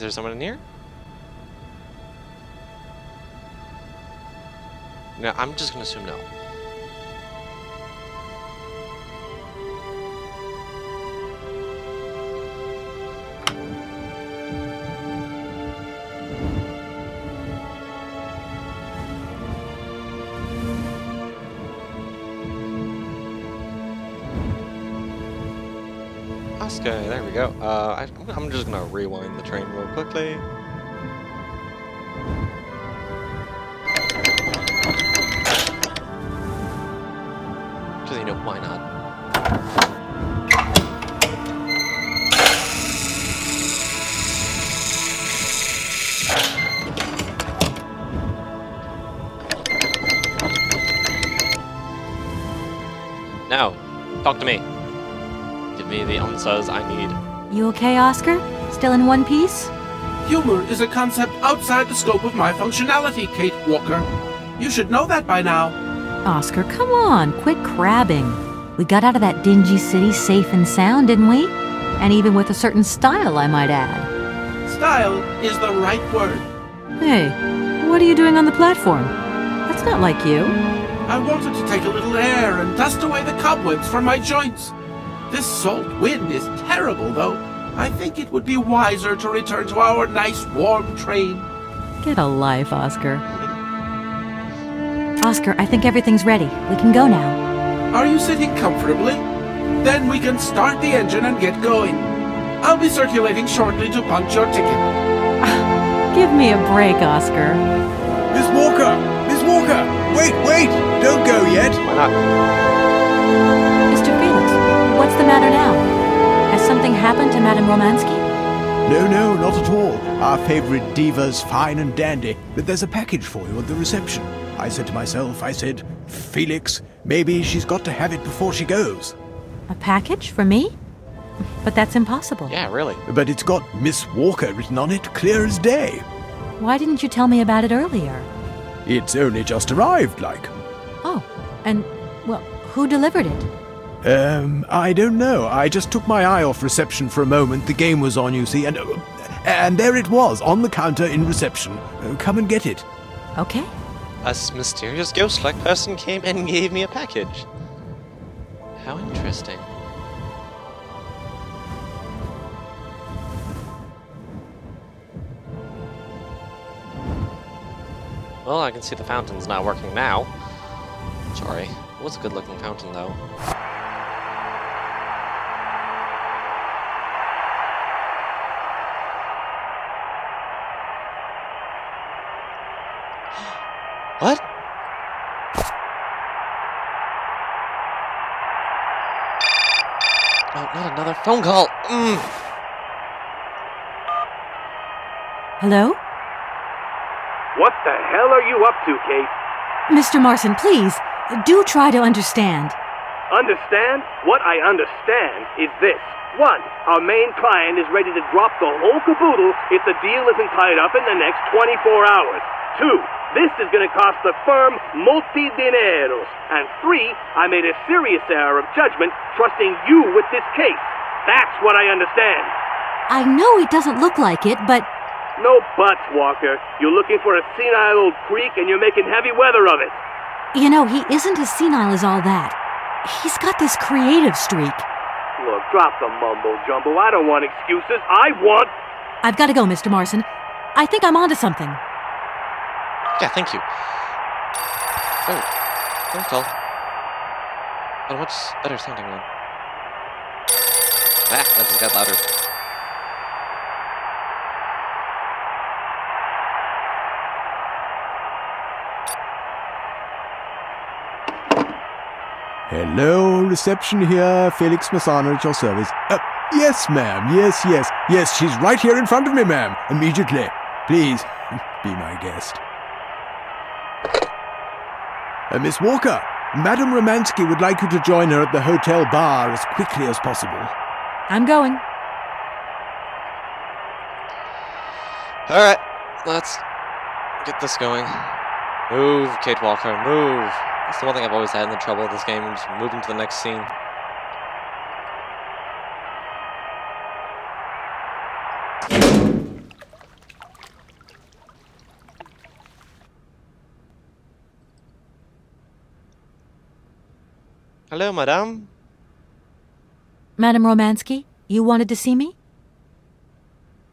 Is there someone in here? No, I'm just gonna assume no. Oscar, there we go. Uh, I, I'm just gonna rewind the train real quickly. Because you know, why not? Now, talk to me. Give me the answers I need. You okay, Oscar? Still in one piece? Humor is a concept outside the scope of my functionality, Kate Walker. You should know that by now. Oscar, come on, quit crabbing. We got out of that dingy city safe and sound, didn't we? And even with a certain style, I might add. Style is the right word. Hey, what are you doing on the platform? That's not like you. I wanted to take a little air and dust away the cobwebs from my joints. This salt wind is terrible, though. I think it would be wiser to return to our nice warm train. Get a life, Oscar. Oscar, I think everything's ready. We can go now. Are you sitting comfortably? Then we can start the engine and get going. I'll be circulating shortly to punch your ticket. Give me a break, Oscar. Miss Walker! Miss Walker! Wait, wait! Don't go yet! Why not? Mr. Felix, what's the matter now? Has something happened to Madame Romanski? No, no, not at all. Our favorite diva's fine and dandy. But there's a package for you at the reception. I said to myself, I said, Felix, maybe she's got to have it before she goes. A package for me? But that's impossible. Yeah, really. But it's got Miss Walker written on it, clear as day. Why didn't you tell me about it earlier? It's only just arrived, like. Oh, and, well, who delivered it? Um, I don't know. I just took my eye off reception for a moment. The game was on, you see, and. Uh, and there it was, on the counter in reception. Uh, come and get it. Okay. A mysterious ghost-like person came and gave me a package. How interesting. Well, I can see the fountain's not working now. Sorry. It was a good-looking fountain, though. What? Oh, not another phone call. Mm. Hello? What the hell are you up to, Kate? Mr. Marson, please, do try to understand. Understand? What I understand is this. One, our main client is ready to drop the whole caboodle if the deal isn't tied up in the next 24 hours. Two, this is going to cost the firm multi dineros. And three, I made a serious error of judgment trusting you with this case. That's what I understand. I know it doesn't look like it, but No buts, Walker. You're looking for a senile old creek and you're making heavy weather of it. you know, he isn't as senile as all that. He's got this creative streak. Look, drop the mumbo jumbo. I don't want excuses. I want. I've got to go, Mr. Marson. I think I'm onto something. Yeah, thank you. Oh, phone call. Oh, what's better sounding one? Ah, that just got louder. Hello, reception here. Felix Massano at your service. Uh, yes, ma'am. Yes, yes. Yes, she's right here in front of me, ma'am. Immediately. Please, be my guest. Uh, Miss Walker, Madame Romanski would like you to join her at the hotel bar as quickly as possible. I'm going. Alright, let's get this going. Move, Kate Walker, move. That's the one thing I've always had in the trouble with this game, just moving to the next scene. Hello, madame. Madame Romanski, you wanted to see me?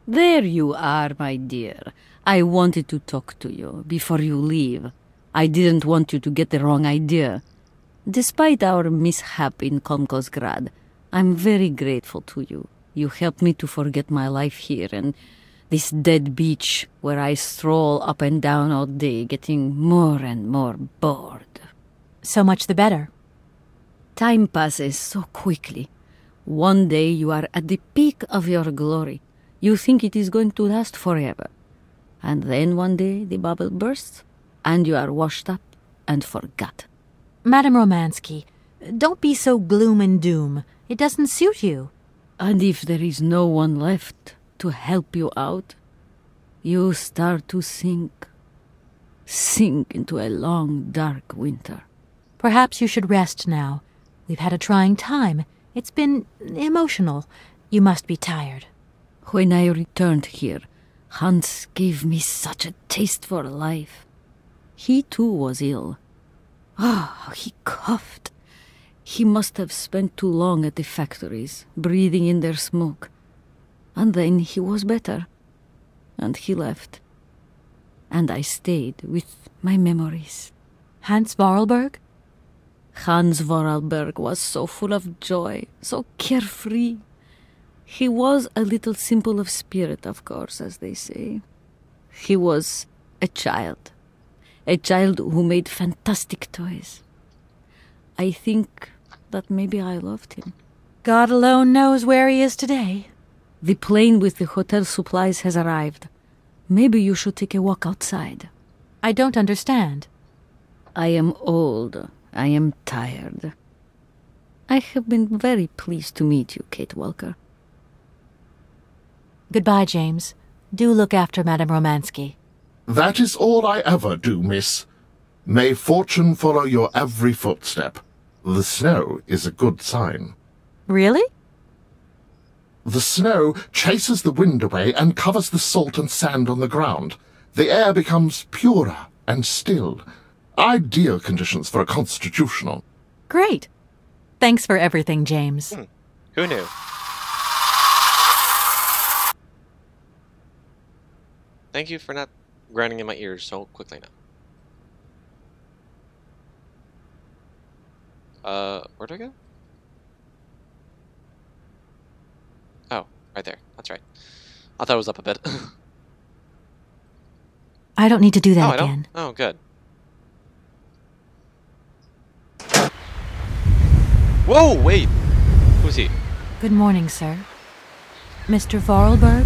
There you are, my dear. I wanted to talk to you before you leave. I didn't want you to get the wrong idea. Despite our mishap in Komkolzgrad, I'm very grateful to you. You helped me to forget my life here and this dead beach where I stroll up and down all day, getting more and more bored. So much the better. Time passes so quickly. One day you are at the peak of your glory. You think it is going to last forever. And then one day the bubble bursts, and you are washed up and forgot. Madame Romanski, don't be so gloom and doom. It doesn't suit you. And if there is no one left to help you out, you start to sink. Sink into a long, dark winter. Perhaps you should rest now. We've had a trying time. It's been emotional. You must be tired. When I returned here, Hans gave me such a taste for life. He too was ill. Ah, oh, he coughed. He must have spent too long at the factories, breathing in their smoke. And then he was better. And he left. And I stayed with my memories. Hans Voralberg? Hans Voralberg was so full of joy, so carefree. He was a little simple of spirit, of course, as they say. He was a child, a child who made fantastic toys. I think that maybe I loved him. God alone knows where he is today. The plane with the hotel supplies has arrived. Maybe you should take a walk outside. I don't understand. I am old. I am tired. I have been very pleased to meet you, Kate Walker. Goodbye, James. Do look after Madame Romanski. That is all I ever do, miss. May fortune follow your every footstep. The snow is a good sign. Really? The snow chases the wind away and covers the salt and sand on the ground. The air becomes purer and still. Ideal conditions for a constitutional. Great. Thanks for everything, James. Hmm. Who knew? Thank you for not grinding in my ears so quickly now. Uh, where do I go? Oh, right there. That's right. I thought it was up a bit. I don't need to do that oh, again. Oh, good. Whoa, wait! Who's he? Good morning, sir. Mr. Voralberg?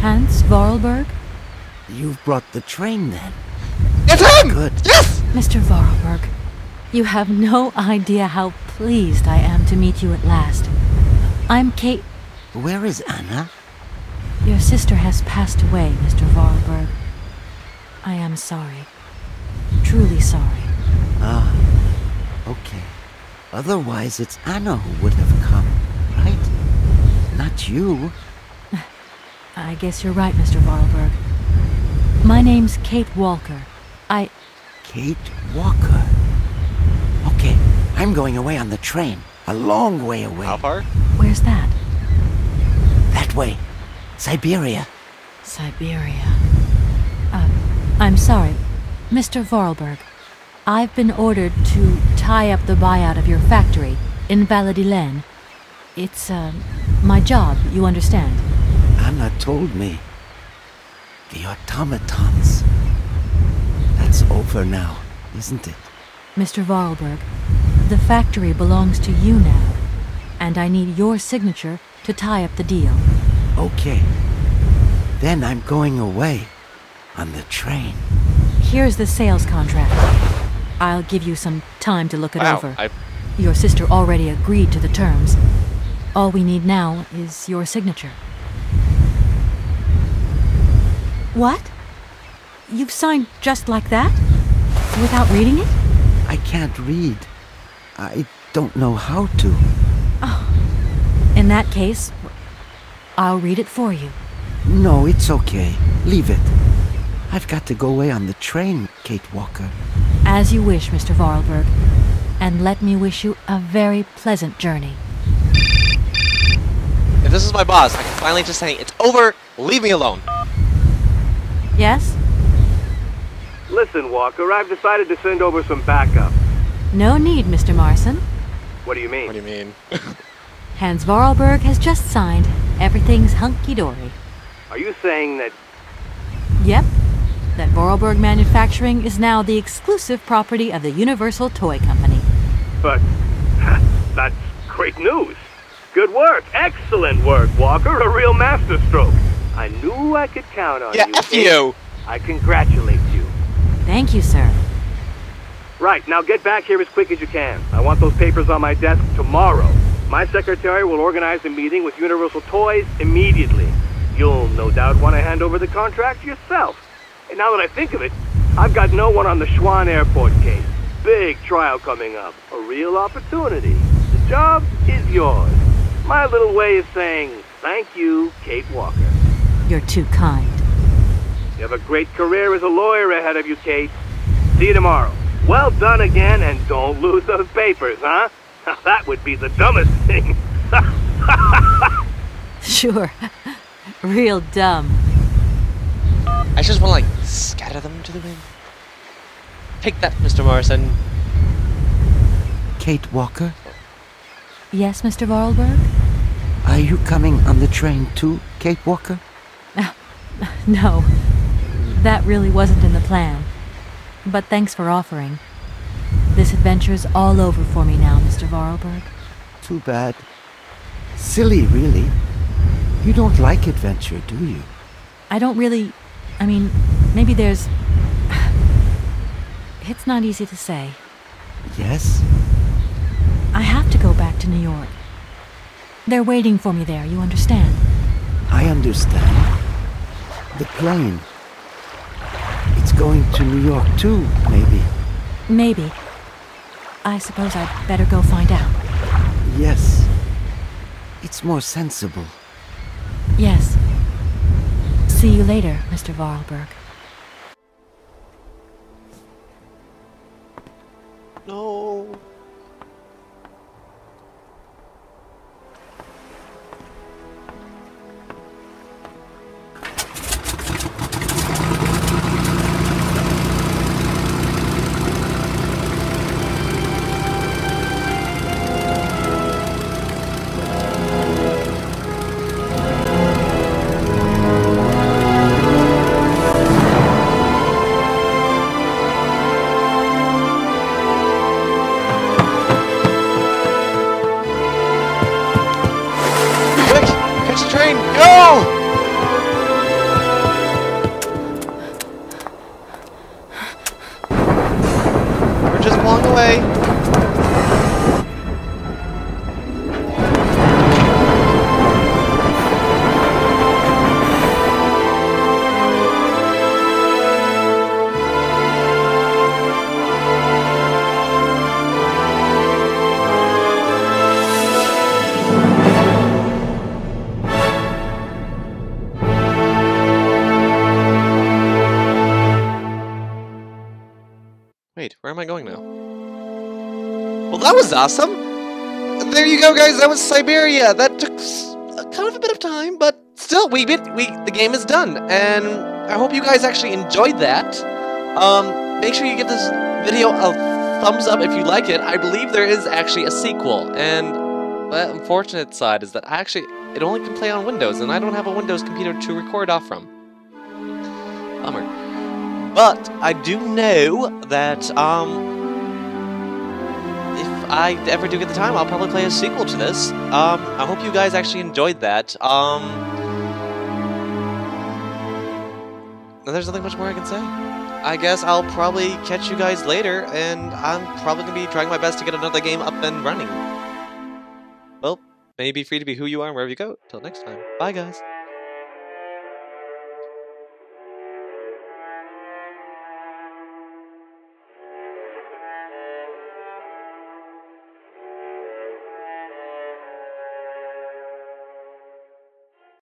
Hans Voralberg? You've brought the train then. It's him! Good. Yes! Mr. Voralberg, you have no idea how pleased I am to meet you at last. I'm Kate. Where is Anna? Your sister has passed away, Mr. Voralberg. I am sorry. Truly sorry. Ah, okay. Otherwise, it's Anna who would have come, right? Not you. I guess you're right, Mr. Voralberg. My name's Kate Walker. I... Kate Walker? Okay, I'm going away on the train. A long way away. How far? Where's that? That way. Syberia. Syberia. Uh, I'm sorry. Mr. Voralberg, I've been ordered to tie up the buyout of your factory in Valadilène. It's, uh, my job, you understand. Anna told me. The automatons. That's over now, isn't it? Mr. Voralberg, the factory belongs to you now, and I need your signature to tie up the deal. Okay. Then I'm going away. On the train. Here's the sales contract. I'll give you some time to look it wow, over. I... Your sister already agreed to the terms. All we need now is your signature. What? You've signed just like that? Without reading it? I can't read. I don't know how to. Oh. In that case, I'll read it for you. No, it's okay. Leave it. I've got to go away on the train, Kate Walker. As you wish, Mr. Voralberg. and let me wish you a very pleasant journey. If this is my boss, I can finally just say, it's over, leave me alone. Yes? Listen, Walker, I've decided to send over some backup. No need, Mr. Marson. What do you mean? What do you mean? Hans Voralberg has just signed. Everything's hunky-dory. Are you saying that Yep. That Voralberg Manufacturing is now the exclusive property of the Universal Toy Company. But that's great news. Good work. Excellent work, Walker. A real masterstroke. I knew I could count on yeah, you. F you! I congratulate you. Thank you, sir. Right, now get back here as quick as you can. I want those papers on my desk tomorrow. My secretary will organize a meeting with Universal Toys immediately. You'll no doubt want to hand over the contract yourself. And now that I think of it, I've got no one on the Schwann Airport case. Big trial coming up. A real opportunity. The job is yours. My little way of saying thank you, Kate Walker. You're too kind. You have a great career as a lawyer ahead of you, Kate. See you tomorrow. Well done again, and don't lose those papers, huh? That would be the dumbest thing. Sure. Real dumb. I just want to, like, scatter them to the wind. Take that, Mr. Morrison. Kate Walker, Yes, Mr. Voralberg? are you coming on the train too, Kate Walker? No. That really wasn't in the plan. But thanks for offering. This adventure's all over for me now, Mr. Voralberg. Too bad. Silly, really. You don't like adventure, do you? I don't really. I mean, maybe there's. It's not easy to say. Yes? I have to go back to New York. They're waiting for me there, you understand? I understand. The plane. It's going to New York too, maybe. Maybe. I suppose I'd better go find out. Yes. It's more sensible. Yes. See you later, Mr. Voralberg. No. Go! That was awesome! There you go, guys. That was Syberia. That took kind of a bit of time, but still, we bit we the game is done, and I hope you guys actually enjoyed that. Um, make sure you give this video a thumbs up if you like it. I believe there is actually a sequel, and the unfortunate side is that I actually it only can play on Windows, and I don't have a Windows computer to record off from. Bummer. But I do know that um, I ever do get the time, I'll probably play a sequel to this. Um, I hope you guys actually enjoyed that. Um, there's nothing much more I can say. I guess I'll probably catch you guys later, and I'm probably gonna be trying my best to get another game up and running. Well, may be free to be who you are and wherever you go. Till next time, bye guys.